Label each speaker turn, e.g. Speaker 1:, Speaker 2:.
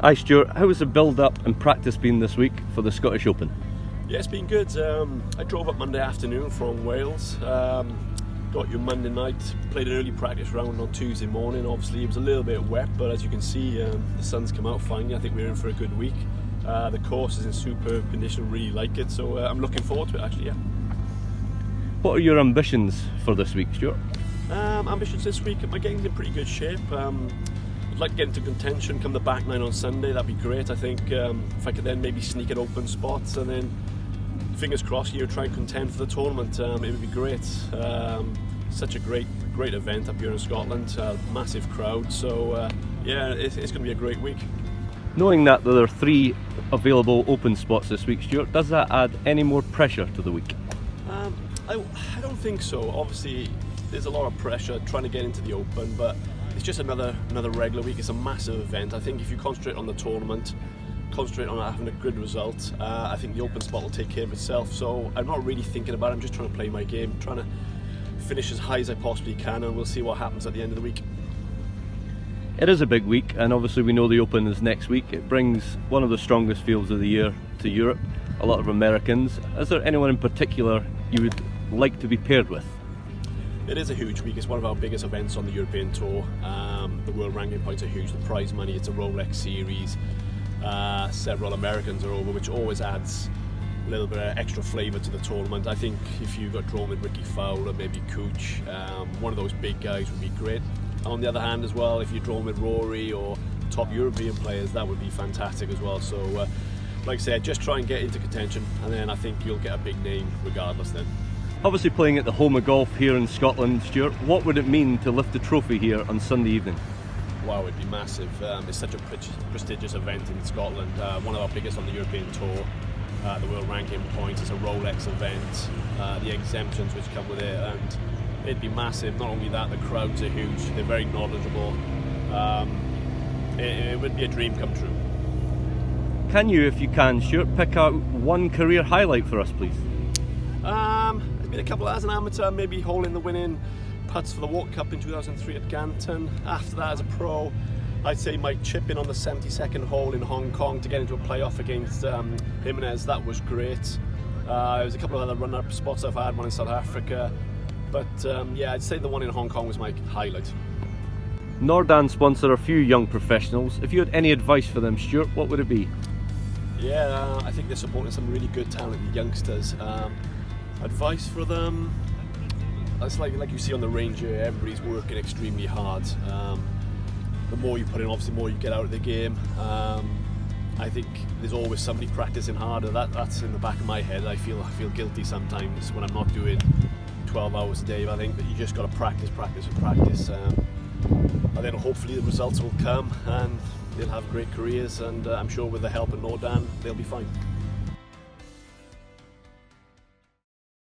Speaker 1: Hi Stuart, how has the build up and practice been this week for the Scottish Open?
Speaker 2: Yeah, it's been good. Um, I drove up Monday afternoon from Wales. Um, got your Monday night, played an early practice round on Tuesday morning. Obviously, it was a little bit wet, but as you can see, um, the sun's come out finally. I think we're in for a good week. Uh, the course is in superb condition, really like it, so uh, I'm looking forward to it actually. Yeah.
Speaker 1: What are your ambitions for this week, Stuart?
Speaker 2: Um, ambitions this week, my game's in pretty good shape. Um, I'd like to get into contention, come the back nine on Sunday, that'd be great. I think um, if I could then maybe sneak an open spots and then fingers crossed here try and contend for the tournament, um, it would be great. Um, such a great, great event up here in Scotland, uh, massive crowd. So uh, yeah, it's, it's going to be a great week.
Speaker 1: Knowing that there are three available open spots this week, Stuart, does that add any more pressure to the week?
Speaker 2: Um, I, I don't think so. Obviously, there's a lot of pressure trying to get into the Open, but it's just another another regular week. It's a massive event. I think if you concentrate on the tournament, concentrate on having a good result, uh, I think the Open spot will take care of itself. So I'm not really thinking about it. I'm just trying to play my game, trying to finish as high as I possibly can, and we'll see what happens at the end of the week.
Speaker 1: It is a big week, and obviously we know the Open is next week. It brings one of the strongest fields of the year to Europe. A lot of Americans. Is there anyone in particular you would like to be paired with?
Speaker 2: It is a huge week. It's one of our biggest events on the European Tour. Um, the world ranking points are huge. The prize money, it's a Rolex series. Uh, several Americans are over, which always adds a little bit of extra flavour to the tournament. I think if you got drawn with Rickie Fowler, maybe Kuch, um, one of those big guys would be great. On the other hand, as well, if you're drawn with Rory or top European players, that would be fantastic as well. So, uh, like I said, just try and get into contention, and then I think you'll get a big name regardless then.
Speaker 1: Obviously, playing at the home of golf here in Scotland, Stuart, what would it mean to lift the trophy here on Sunday evening?
Speaker 2: Wow, it'd be massive. Um, it's such a prestigious event in Scotland, uh, one of our biggest on the European Tour. Uh, the world ranking points, it's a Rolex event, uh, the exemptions which come with it, and it'd be massive. Not only that, the crowds are huge, they're very knowledgeable. Um, it, it would be a dream come true.
Speaker 1: Can you, if you can, Stuart, pick out one career highlight for us, please?
Speaker 2: Um, it's been a couple as an amateur, maybe holding the winning putts for the Walker Cup in 2003 at Ganton. After that, as a pro, I'd say my chip in on the 72nd hole in Hong Kong to get into a playoff against um, Jimenez, that was great. Uh, there was a couple of other run-up spots I've had, one in South Africa. But um, yeah, I'd say the one in Hong Kong was my highlight.
Speaker 1: NorDan sponsor a few young professionals. If you had any advice for them, Stuart, what would it be?
Speaker 2: Yeah, uh, I think they're supporting some really good talented youngsters. Um, advice for them? It's like like you see on the Ranger everybody's working extremely hard. Um, the more you put in obviously the more you get out of the game. Um, I think there's always somebody practicing harder. That that's in the back of my head. I feel I feel guilty sometimes when I'm not doing 12 hours a day but I think that you just got to practice practice and practice. Um, and then hopefully the results will come and they'll have great careers and uh, I'm sure with the help of NorDan they'll be fine